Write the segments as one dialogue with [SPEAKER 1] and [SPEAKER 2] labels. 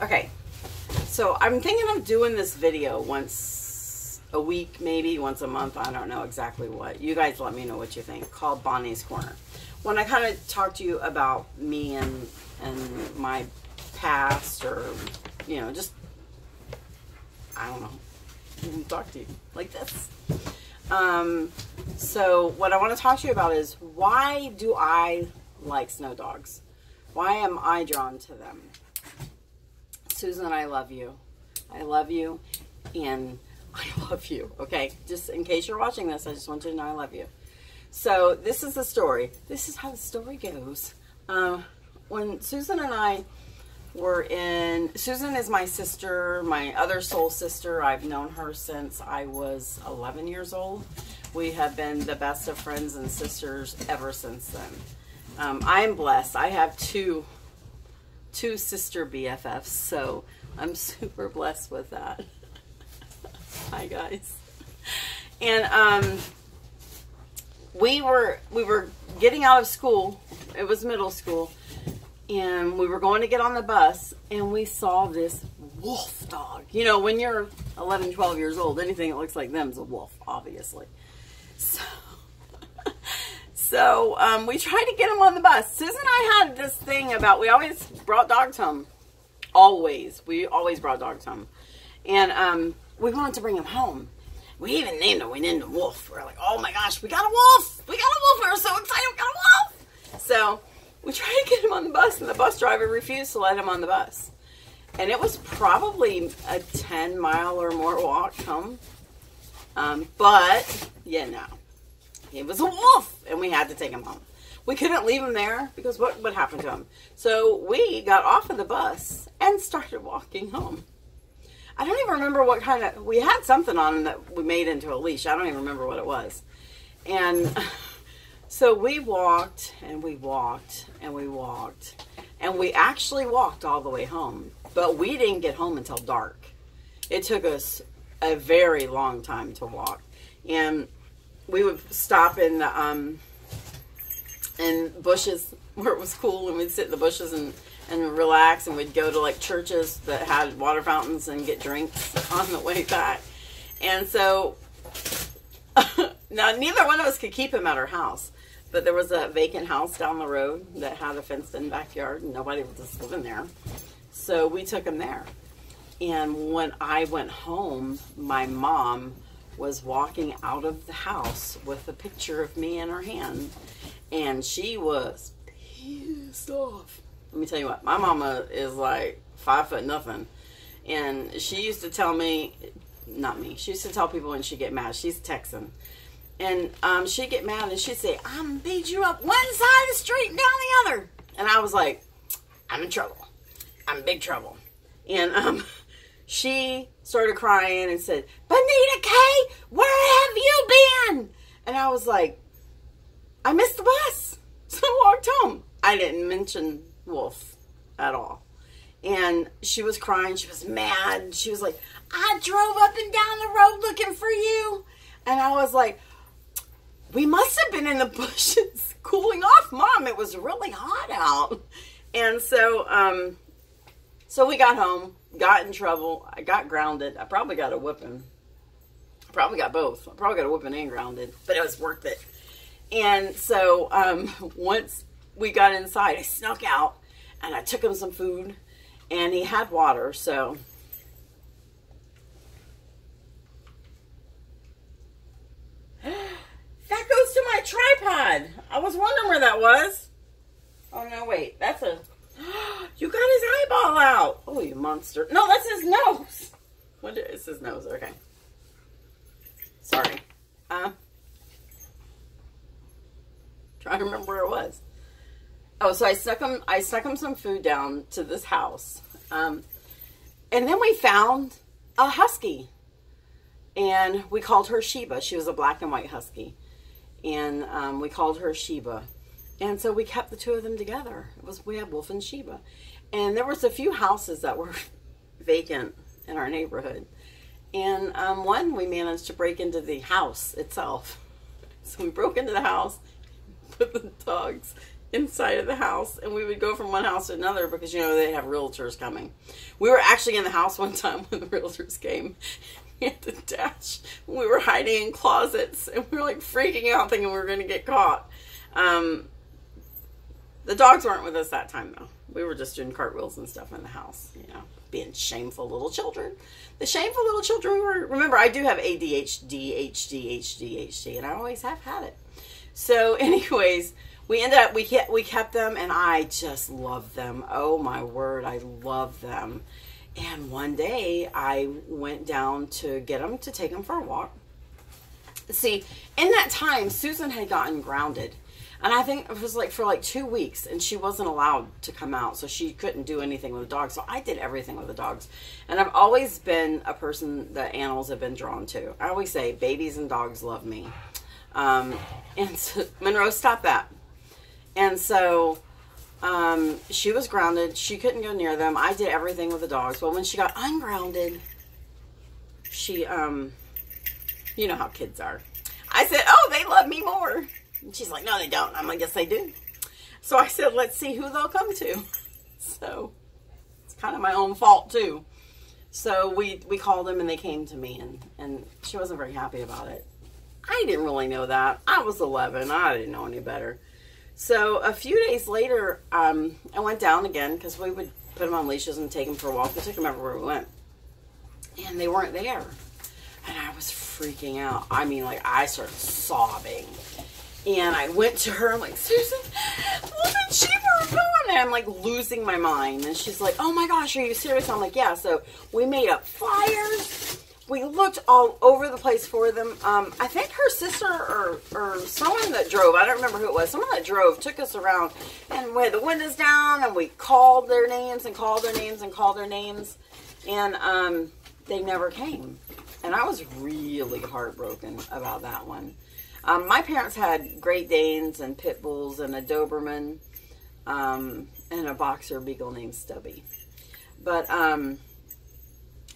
[SPEAKER 1] Okay, so I'm thinking of doing this video once a week, maybe once a month. I don't know exactly what. You guys let me know what you think. Called Bonnie's Corner. When I kind of talk to you about me and and my past, or you know, just I don't know, talk to you like this. Um, so what I want to talk to you about is why do I like snow dogs? Why am I drawn to them? Susan, I love you. I love you, and I love you. Okay, just in case you're watching this, I just want you to know I love you. So this is the story. This is how the story goes. Um, when Susan and I were in, Susan is my sister, my other soul sister. I've known her since I was 11 years old. We have been the best of friends and sisters ever since then. Um, I am blessed. I have two two sister BFFs, so I'm super blessed with that. Hi guys. And um we were we were getting out of school. It was middle school. And we were going to get on the bus and we saw this wolf dog. You know, when you're 11, 12 years old, anything that looks like them is a wolf, obviously. So so um, we tried to get him on the bus. Susan and I had this thing about we always brought dogs home. Always. We always brought dogs home. And um, we wanted to bring him home. We even named him. We named him Wolf. We are like, oh my gosh, we got a wolf. We got a wolf. We were so excited. We got a wolf. So we tried to get him on the bus, and the bus driver refused to let him on the bus. And it was probably a 10 mile or more walk home. Um, but, yeah, no he was a wolf, and we had to take him home. We couldn't leave him there because what would happen to him? So we got off of the bus and started walking home. I don't even remember what kind of, we had something on him that we made into a leash. I don't even remember what it was. And so we walked and we walked and we walked and we actually walked all the way home, but we didn't get home until dark. It took us a very long time to walk. And we would stop in the um, in bushes where it was cool, and we'd sit in the bushes and and relax, and we'd go to like churches that had water fountains and get drinks on the way back. And so now neither one of us could keep him at our house, but there was a vacant house down the road that had a fenced-in backyard, and nobody was just living there. So we took him there. And when I went home, my mom was walking out of the house with a picture of me in her hand, and she was pissed off. Let me tell you what, my mama is like five foot nothing, and she used to tell me, not me, she used to tell people when she get mad. She's Texan. And um, she'd get mad and she'd say, I'm beat you up one side of the street and down the other. And I was like, I'm in trouble. I'm in big trouble. And um, she started crying and said, Bonita Kay, where have you been? And I was like, I missed the bus. So I walked home. I didn't mention Wolf at all. And she was crying. She was mad. She was like, I drove up and down the road looking for you. And I was like, we must have been in the bushes cooling off, Mom. It was really hot out. And so, um, so we got home got in trouble. I got grounded. I probably got a whipping. I probably got both. I probably got a whipping and grounded, but it was worth it. And so um, once we got inside, I snuck out and I took him some food, and he had water. So that goes to my tripod. I was wondering where that was. Oh no, wait, that's a you got his eyeball out. Oh, you monster. No, that's his nose. What is his nose? Okay. Sorry. Uh, trying to remember where it was. Oh, so I stuck him. I stuck him some food down to this house, um, and then we found a husky, and we called her Sheba. She was a black and white husky, and um, we called her Sheba. And so we kept the two of them together. It was we had Wolf and Sheba. And there was a few houses that were vacant in our neighborhood. And um, one we managed to break into the house itself. So we broke into the house, put the dogs inside of the house and we would go from one house to another because you know they'd have realtors coming. We were actually in the house one time when the realtors came. We had to dash. We were hiding in closets and we were like freaking out thinking we were going to get caught. Um, the dogs weren't with us that time though. We were just doing cartwheels and stuff in the house, you know, being shameful little children. The shameful little children we were. Remember, I do have ADHD, HD, HD, HD, and I always have had it. So, anyways, we ended up we kept we kept them, and I just love them. Oh my word, I love them. And one day I went down to get them to take them for a walk. See, in that time, Susan had gotten grounded. And I think it was like for like two weeks, and she wasn't allowed to come out, so she couldn't do anything with the dogs. So I did everything with the dogs, and I've always been a person that animals have been drawn to. I always say babies and dogs love me, um, and so, Monroe, stop that. And so um, she was grounded. She couldn't go near them. I did everything with the dogs. Well, when she got ungrounded, she, um, you know how kids are. I said, "Oh, they love me more." And she's like, no, they don't. I'm like, yes, they do. So I said, let's see who they'll come to. So it's kind of my own fault too. So we we called them and they came to me and and she wasn't very happy about it. I didn't really know that. I was 11. I didn't know any better. So a few days later, um, I went down again because we would put them on leashes and take them for a walk. We took them everywhere we went, and they weren't there. And I was freaking out. I mean, like I started sobbing and I went to her. I'm like, Susan, look at Sheba gone. And I'm like losing my mind. And she's like, Oh my gosh, are you serious? I'm like, Yeah. So we made up flyers. We looked all over the place for them. Um, I think her sister or, or someone that drove, I don't remember who it was, someone that drove took us around and we had the windows down and we called their names and called their names and called their names. And um, they never came. And I was really heartbroken about that one. Um, my parents had Great Danes and Pit Bulls and a Doberman um, and a Boxer Beagle named Stubby. But um,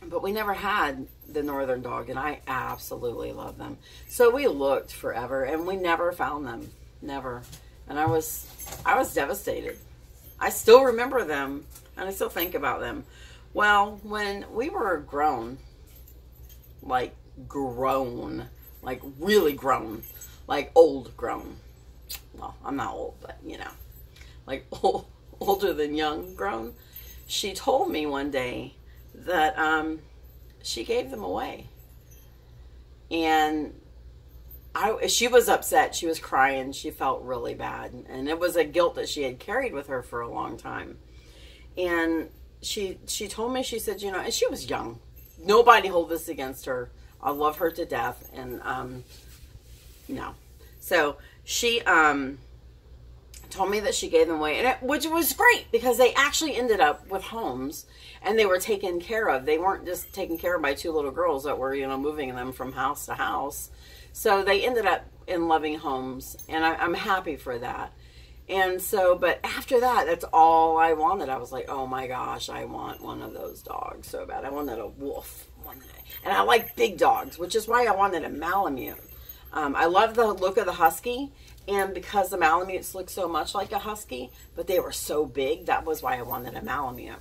[SPEAKER 1] but we never had the Northern Dog, and I absolutely love them. So we looked forever, and we never found them, never. And I was I was devastated. I still remember them, and I still think about them. Well, when we were grown, like grown, like really grown, like old grown. Well, I'm not old, but you know, like old, older than young grown. She told me one day that um, she gave them away, and I she was upset. She was crying. She felt really bad, and it was a guilt that she had carried with her for a long time. And she she told me she said, you know, and she was young. Nobody hold this against her. I love her to death, and um, no. So she um, told me that she gave them away, and it, which was great because they actually ended up with homes and they were taken care of. They weren't just taken care of by two little girls that were, you know, moving them from house to house. So they ended up in loving homes, and I, I'm happy for that. And so, but after that, that's all I wanted. I was like, oh my gosh, I want one of those dogs so bad. I wanted a wolf. One day. And I like big dogs, which is why I wanted a Malamute. Um, I love the look of the Husky, and because the Malamutes look so much like a Husky, but they were so big, that was why I wanted a Malamute.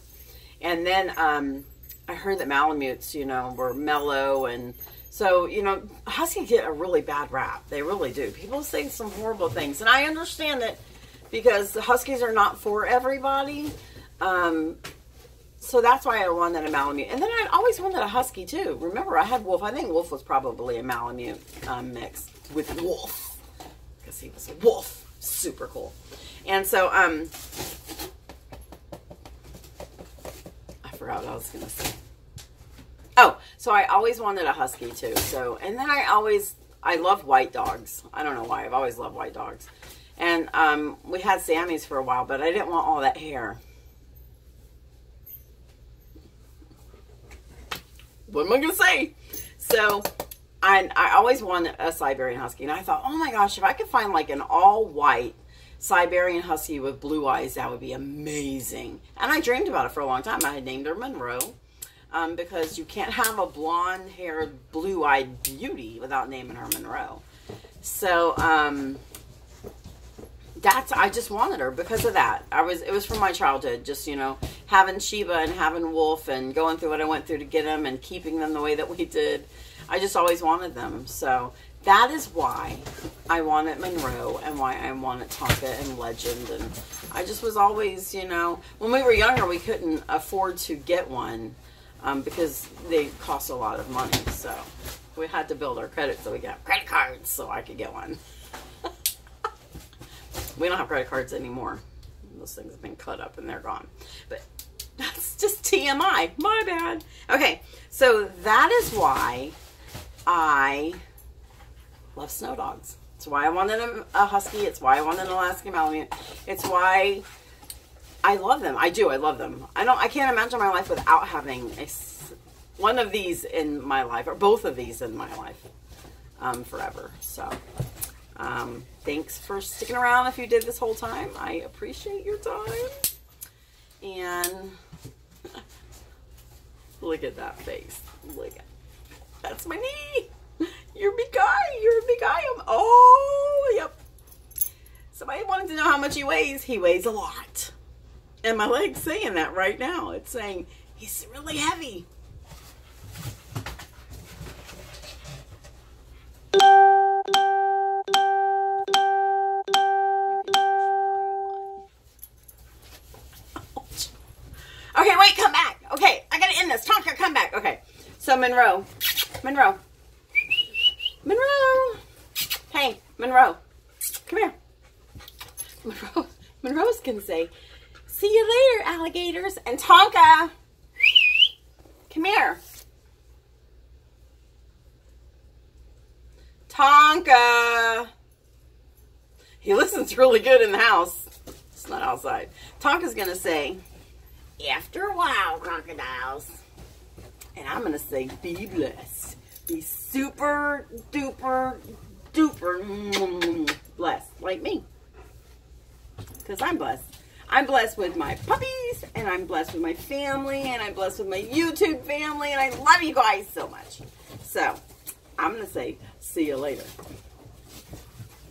[SPEAKER 1] And then um, I heard that Malamutes, you know, were mellow, and so, you know, Huskies get a really bad rap. They really do. People say some horrible things, and I understand that because the Huskies are not for everybody. Um, so that's why I wanted a Malamute. And then I always wanted a Husky too. Remember, I had Wolf. I think Wolf was probably a Malamute um, mix with Wolf because he was a wolf. Super cool. And so, um, I forgot what I was going to say. Oh, so I always wanted a Husky too. So, and then I always, I love white dogs. I don't know why. I've always loved white dogs. And um, we had Sammys for a while, but I didn't want all that hair. What am I going to say? So I, I always wanted a Siberian Husky. And I thought, oh my gosh, if I could find like an all white Siberian Husky with blue eyes, that would be amazing. And I dreamed about it for a long time. I had named her Monroe. Um, because you can't have a blonde haired, blue eyed beauty without naming her Monroe. So, um, that's I just wanted her because of that. I was it was from my childhood, just you know having Sheba and having Wolf and going through what I went through to get them and keeping them the way that we did. I just always wanted them. So that is why I wanted Monroe and why I wanted Tonka and Legend and I just was always you know when we were younger we couldn't afford to get one um, because they cost a lot of money. So we had to build our credit so we got credit cards so I could get one. We don't have credit cards anymore. Those things have been cut up and they're gone. But that's just TMI. My bad. Okay, so that is why I love snow dogs. It's why I wanted a, a husky. It's why I wanted an Alaskan Malamute. It's why I love them. I do. I love them. I don't. I can't imagine my life without having a, one of these in my life, or both of these in my life, um, forever. So, um, thanks for sticking around. If you did this whole time, I appreciate your time. And look at that face. Look at that's my knee. You're a big guy. You're a big guy. I'm, oh, yep. Somebody wanted to know how much he weighs. He weighs a lot. And my leg's saying that right now. It's saying he's really heavy. Okay, wait, come back. Okay, I gotta end this. Tonka, come back. Okay, so Monroe. Monroe. Monroe. Hey, Monroe. Come here. Monroe. Monroe's gonna say, See you later, alligators. And Tonka, come here. Tonka. He listens really good in the house. It's not outside. Tonka's to say, after a while, crocodiles. And I'm going to say, be blessed. Be super duper duper blessed, like me. Because I'm blessed. I'm blessed with my puppies, and I'm blessed with my family, and I'm blessed with my YouTube family, and I love you guys so much. So, I'm going to say, see you later.